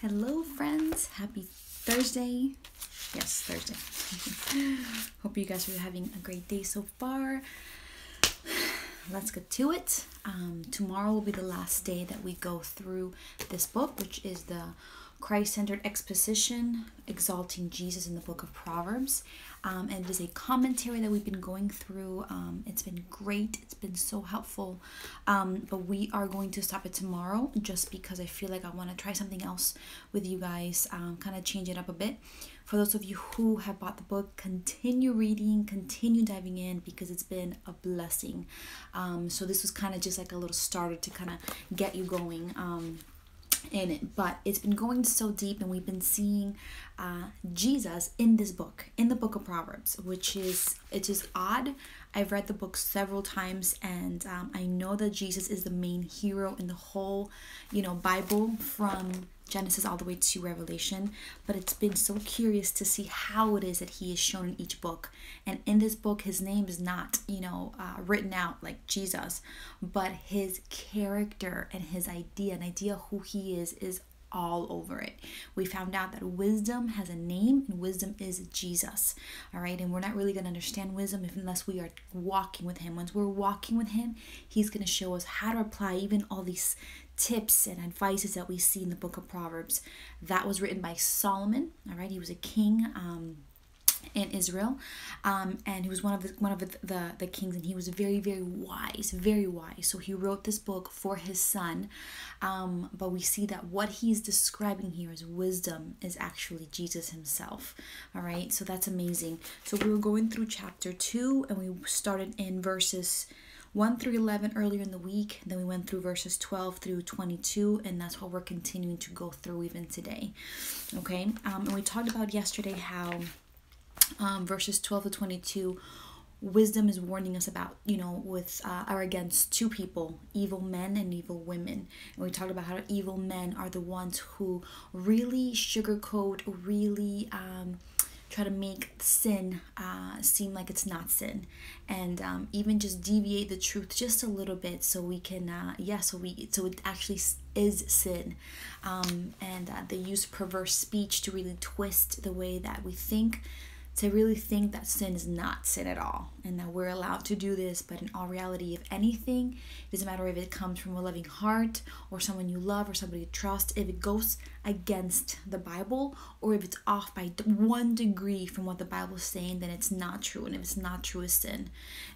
Hello, friends. Happy Thursday. Yes, Thursday. Hope you guys are having a great day so far. Let's get to it. Um, tomorrow will be the last day that we go through this book, which is the Christ centered exposition exalting Jesus in the book of Proverbs. Um, and it is a commentary that we've been going through. Um, it's been great, it's been so helpful. Um, but we are going to stop it tomorrow just because I feel like I want to try something else with you guys, um, kind of change it up a bit. For those of you who have bought the book, continue reading, continue diving in because it's been a blessing. Um, so, this was kind of just like a little starter to kind of get you going um, in it but it's been going so deep and we've been seeing uh, jesus in this book in the book of proverbs which is it is just odd. I've read the book several times and um, i know that jesus is the main hero in the whole you know bible from Genesis all the way to Revelation, but it's been so curious to see how it is that he is shown in each book. And in this book, his name is not, you know, uh, written out like Jesus, but his character and his idea, an idea who he is, is all over it. We found out that wisdom has a name and wisdom is Jesus. All right. And we're not really going to understand wisdom if, unless we are walking with him. Once we're walking with him, he's going to show us how to apply even all these tips and advices that we see in the book of Proverbs. That was written by Solomon. All right, he was a king. Um, in Israel, um, and he was one of the one of the, the, the kings, and he was very very wise, very wise. So he wrote this book for his son, um, but we see that what he's describing here as wisdom is actually Jesus himself. All right, so that's amazing. So we were going through chapter two, and we started in verses 1 through 11 earlier in the week. Then we went through verses 12 through 22, and that's what we're continuing to go through even today. Okay, um, and we talked about yesterday how um, verses 12 to 22 wisdom is warning us about you know with uh, are against two people evil men and evil women and we talked about how evil men are the ones who really sugarcoat really um, try to make sin uh, seem like it's not sin. And um, even just deviate the truth just a little bit so we can uh, yeah so we so it actually is sin. Um, and uh, they use perverse speech to really twist the way that we think to really think that sin is not sin at all and that we're allowed to do this but in all reality if anything it doesn't matter if it comes from a loving heart or someone you love or somebody you trust if it goes against the bible or if it's off by one degree from what the bible is saying then it's not true and if it's not true it's sin.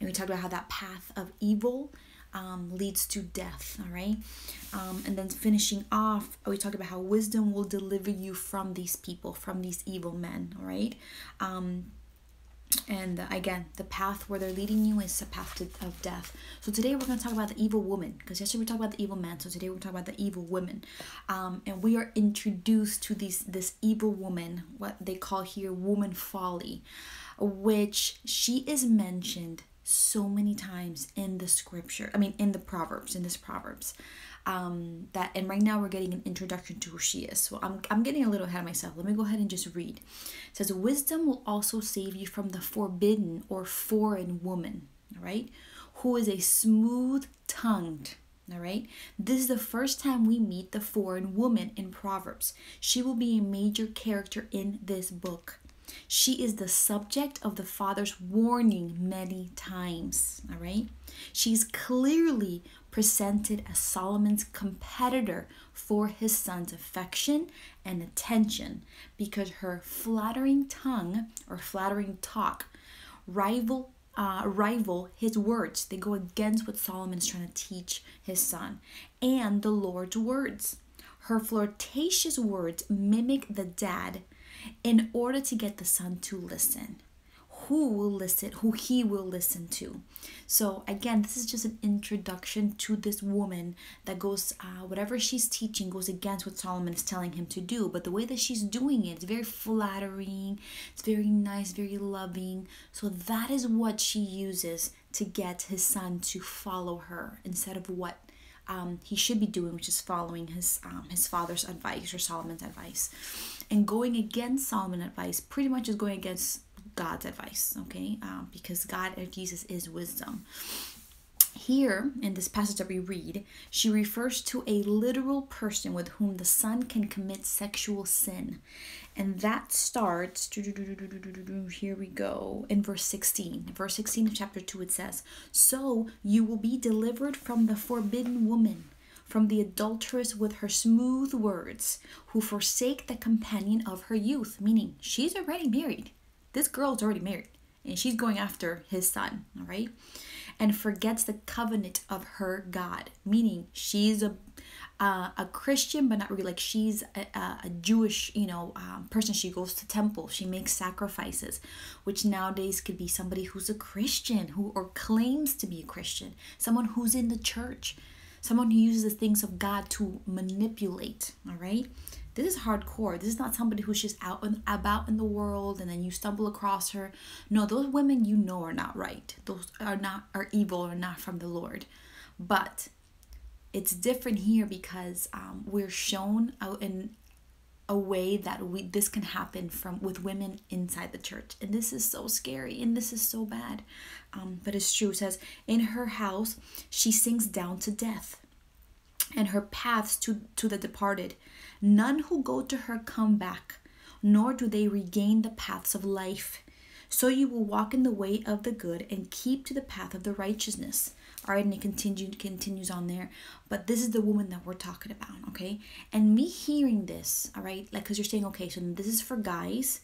And we talked about how that path of evil um, leads to death. All right. Um, and then finishing off, we talk about how wisdom will deliver you from these people, from these evil men. All right. Um, and again, the path where they're leading you is a path to, of death. So today we're going to talk about the evil woman, because yesterday we talked about the evil man. So today we're talking about the evil woman, um, and we are introduced to these this evil woman, what they call here woman folly, which she is mentioned so many times in the scripture. I mean, in the Proverbs, in this Proverbs. Um, that and right now we're getting an introduction to who she is. So I'm I'm getting a little ahead of myself. Let me go ahead and just read. It says, Wisdom will also save you from the forbidden or foreign woman, all right, who is a smooth tongued. All right. This is the first time we meet the foreign woman in Proverbs. She will be a major character in this book. She is the subject of the father's warning many times. All right. She's clearly presented as Solomon's competitor for his son's affection and attention because her flattering tongue or flattering talk rival uh, rival his words. They go against what Solomon is trying to teach his son and the Lord's words. Her flirtatious words mimic the dad in order to get the son to listen. Who will listen who he will listen to. So again this is just an introduction to this woman that goes uh, whatever she's teaching goes against what solomon is telling him to do. But the way that she's doing it is very flattering it's very nice very loving. So that is what she uses to get his son to follow her instead of what um, he should be doing, which is following his um, his father's advice or Solomon's advice, and going against Solomon's advice pretty much is going against God's advice. Okay, um, because God and Jesus is wisdom. here in this passage that we read, she refers to a literal person with whom the son can commit sexual sin. And that starts, here we go, in verse 16. Verse 16 of chapter 2, it says, So you will be delivered from the forbidden woman, from the adulteress with her smooth words, who forsake the companion of her youth, meaning she's already married. This girl's already married, and she's going after his son, all right? and forgets the covenant of her God, meaning she's a uh, a Christian, but not really like she's a, a Jewish, you know, um, person. She goes to temple, she makes sacrifices, which nowadays could be somebody who's a Christian who or claims to be a Christian, someone who's in the church, someone who uses the things of God to manipulate. All right, this is hardcore. This is not somebody who's just out and about in the world and then you stumble across her. No, those women you know are not right. Those are not are evil or not from the Lord. But it's different here because um, we're shown out in a way that we this can happen from with women inside the church. And this is so scary and this is so bad. Um, but it's true. It says in her house she sinks down to death and her paths to to the departed. None who go to her come back, nor do they regain the paths of life. So you will walk in the way of the good and keep to the path of the righteousness. All right, and it continues continues on there. But this is the woman that we're talking about, okay? And me hearing this, all right, like because you're saying, okay, so this is for guys,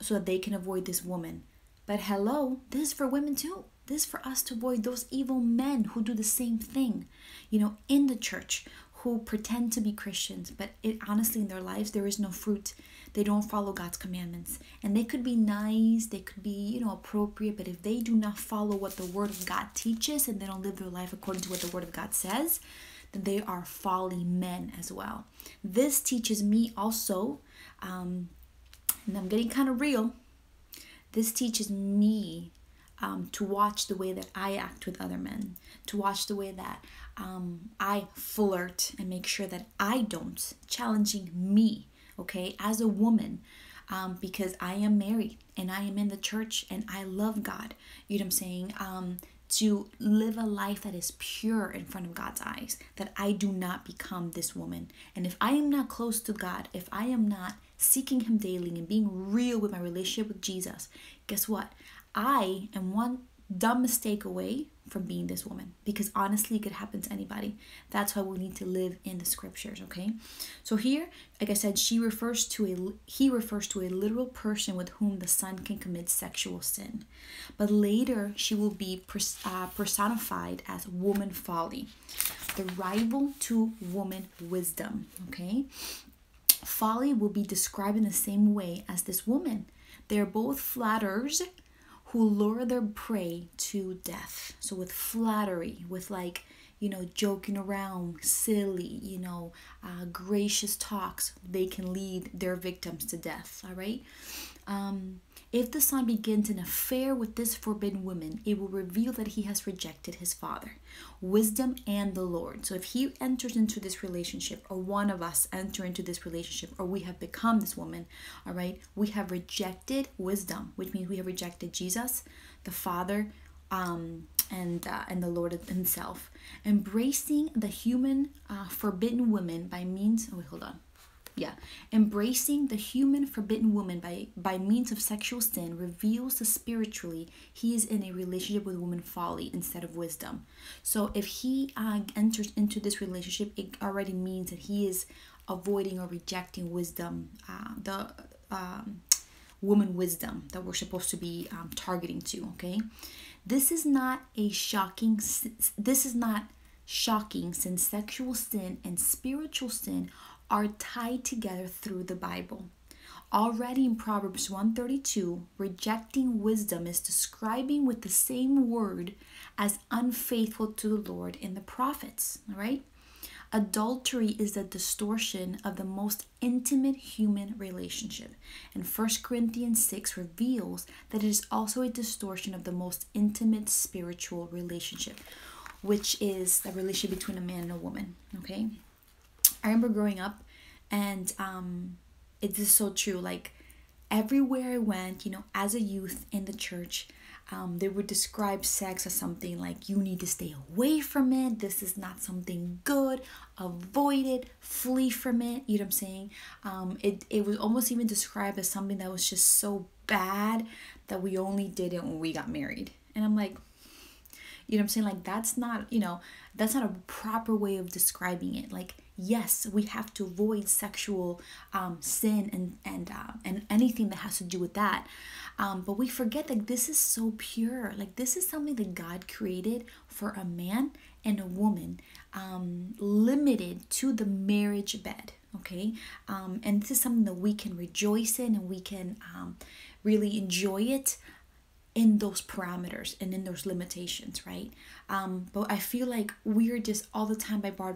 so that they can avoid this woman. But hello, this is for women too. This is for us to avoid those evil men who do the same thing, you know, in the church, who pretend to be Christians, but it honestly in their lives there is no fruit. They don't follow God's commandments. And they could be nice, they could be, you know, appropriate, but if they do not follow what the word of God teaches and they don't live their life according to what the word of God says, then they are folly men as well. This teaches me also, um, and I'm getting kind of real. This teaches me um, to watch the way that I act with other men, to watch the way that um, I flirt and make sure that I don't, challenging me, okay, as a woman, um, because I am married and I am in the church and I love God. You know what I'm saying? Um, to live a life that is pure in front of God's eyes, that I do not become this woman. And if I am not close to God, if I am not seeking Him daily and being real with my relationship with Jesus, guess what? I am one dumb mistake away from being this woman because honestly it could happen to anybody. That's why we need to live in the scriptures okay? So here like i said she refers to a he refers to a literal person with whom the son can commit sexual sin. But later she will be uh, personified as woman folly. The rival to woman wisdom okay? Folly will be described in the same way as this woman. They're both flatterers who lure their prey to death. So, with flattery, with like, you know, joking around, silly, you know, uh, gracious talks, they can lead their victims to death. All right. Um, if the son begins an affair with this forbidden woman, it will reveal that he has rejected his father, wisdom, and the Lord. So if he enters into this relationship, or one of us enter into this relationship, or we have become this woman, all right, we have rejected wisdom, which means we have rejected Jesus, the Father, um, and uh, and the Lord Himself, embracing the human uh, forbidden woman by means. Oh, wait, hold on yeah. Embracing the human forbidden woman by by means of sexual sin reveals that spiritually he is in a relationship with woman folly instead of wisdom. So if he uh, enters into this relationship it already means that he is avoiding or rejecting wisdom uh, the um, woman wisdom that we're supposed to be um, targeting to okay? This is not a shocking this is not shocking since sexual sin and spiritual sin are tied together through the Bible. Already in Proverbs 132, rejecting wisdom is describing with the same word as unfaithful to the Lord in the prophets, right? Adultery is a distortion of the most intimate human relationship. And 1 Corinthians 6 reveals that it is also a distortion of the most intimate spiritual relationship, which is the relationship between a man and a woman, okay? I remember growing up and um it is so true like everywhere I went, you know, as a youth in the church, um, they would describe sex as something like you need to stay away from it. This is not something good. Avoid it. Flee from it. You know what I'm saying? Um, it it was almost even described as something that was just so bad that we only did it when we got married. And I'm like, you know what I'm saying? Like that's not you know that's not a proper way of describing it. Like yes, we have to avoid sexual um, sin and and uh, and anything that has to do with that. Um, but we forget that this is so pure. Like this is something that God created for a man and a woman, um, limited to the marriage bed. Okay, um, and this is something that we can rejoice in and we can um, really enjoy it in those parameters and in those limitations, right? Um, but I feel like we're just all the time by by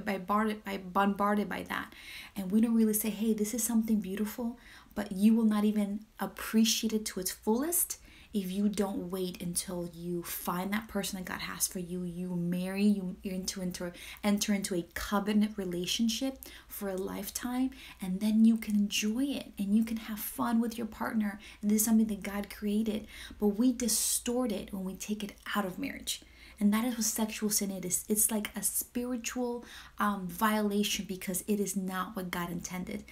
bombarded by bombarded by that, and we don't really say, "Hey, this is something beautiful." but you will not even appreciate it to its fullest if you don't wait until you find that person that God has for you, you marry, you into enter enter into a covenant relationship for a lifetime, and then you can enjoy it and you can have fun with your partner. And this is something that God created, but we distort it when we take it out of marriage. And that is what sexual sin is. It's like a spiritual um, violation because it is not what god intended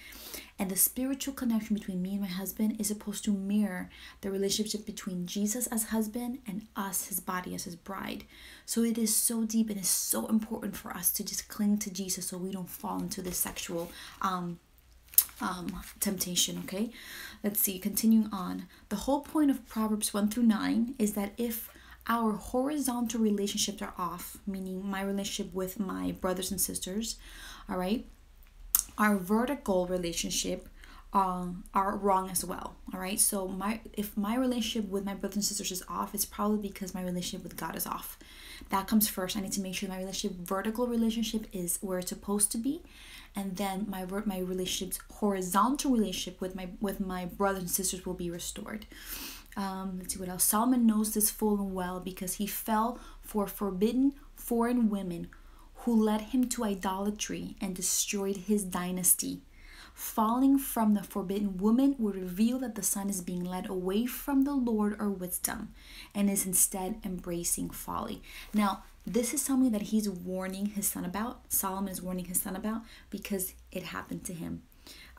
and the spiritual connection between me and my husband is supposed to mirror the relationship between jesus as husband and us his body as his bride so it is so deep and it's so important for us to just cling to jesus so we don't fall into this sexual um, um, temptation, okay? Let's see, continuing on. The whole point of Proverbs 1 through 9 is that if our horizontal relationships are off, meaning my relationship with my brothers and sisters, all right, our vertical relationship um, are wrong as well. All right. So my if my relationship with my brothers and sisters is off, it's probably because my relationship with God is off. That comes first. I need to make sure my relationship, vertical relationship, is where it's supposed to be, and then my my relationship's horizontal relationship with my with my brothers and sisters will be restored. Um, let's see what else. Solomon knows this full and well because he fell for forbidden foreign women who led him to idolatry and destroyed his dynasty. Falling from the forbidden woman will reveal that the son is being led away from the Lord or wisdom and is instead embracing folly. Now, this is something that he's warning his son about. Solomon is warning his son about because it happened to him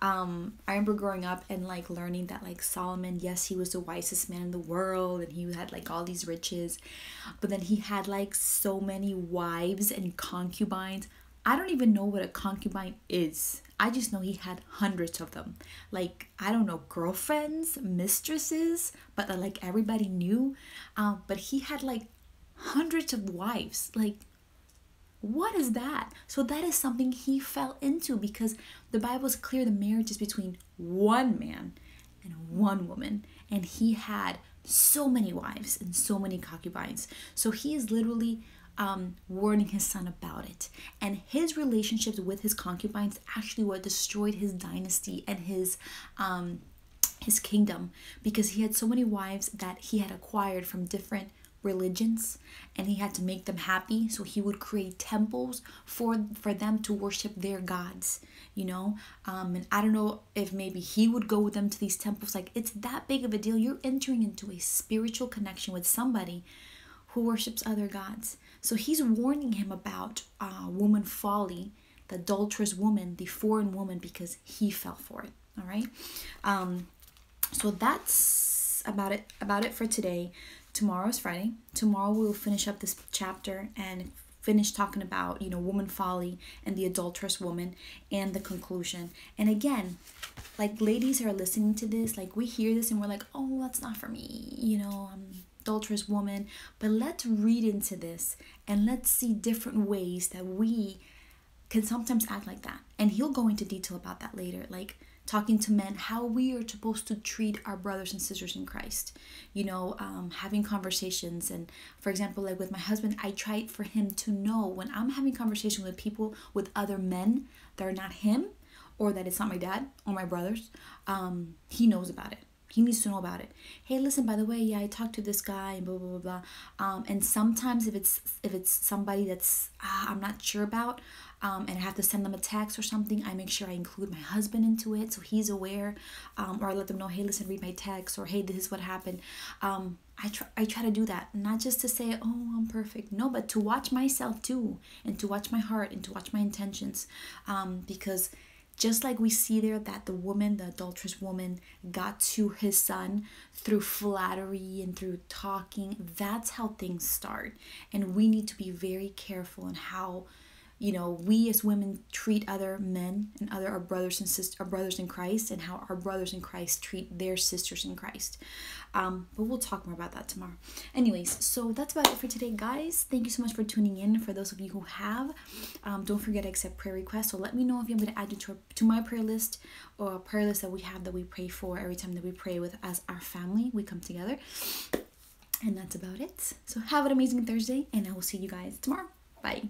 um i remember growing up and like learning that like solomon yes he was the wisest man in the world and he had like all these riches but then he had like so many wives and concubines. I don't even know what a concubine is. I just know he had hundreds of them. Like i don't know girlfriends mistresses but like everybody knew. Um but he had like hundreds of wives. Like what is that? So that is something he fell into because the Bible is clear the marriage is between one man and one woman. And he had so many wives and so many concubines. So he is literally um, warning his son about it. And his relationships with his concubines actually what destroyed his dynasty and his um, his kingdom because he had so many wives that he had acquired from different religions and he had to make them happy so he would create temples for for them to worship their gods you know? Um and i don't know if maybe he would go with them to these temples like it's that big of a deal. You're entering into a spiritual connection with somebody who worships other gods. So he's warning him about uh woman folly the adulterous woman the foreign woman because he fell for it all right? Um so that's about it about it for today tomorrow is Friday. Tomorrow we'll finish up this chapter and finish talking about, you know, woman folly and the adulterous woman and the conclusion. And again, like ladies who are listening to this, like we hear this and we're like, oh, that's not for me, you know, I'm adulterous woman. But let's read into this and let's see different ways that we can sometimes act like that. And he'll go into detail about that later. Like talking to men how we are supposed to treat our brothers and sisters in Christ. You know, um, having conversations. And for example, like with my husband, I try for him to know when I'm having conversation with people, with other men that are not him, or that it's not my dad or my brothers, um, he knows about it. He needs to know about it. Hey, listen. By the way, yeah, I talked to this guy and blah blah blah blah. Um, and sometimes if it's if it's somebody that's uh, I'm not sure about, um, and I have to send them a text or something, I make sure I include my husband into it so he's aware, um, or I let them know, hey, listen, read my text, or hey, this is what happened. Um, I try, I try to do that, not just to say, oh, I'm perfect. No, but to watch myself too, and to watch my heart, and to watch my intentions. Um, because just like we see there that the woman, the adulterous woman, got to his son through flattery and through talking, that's how things start. And we need to be very careful in how you know we as women treat other men and other our brothers and sisters our brothers in christ and how our brothers in christ treat their sisters in christ. Um, but we'll talk more about that tomorrow. Anyways so that's about it for today guys. Thank you so much for tuning in for those of you who have. Um, don't forget to accept prayer requests. So let me know if you want me to add you to, to my prayer list or a prayer list that we have that we pray for every time that we pray with as our family we come together. And that's about it. So have an amazing thursday and i will see you guys tomorrow. Bye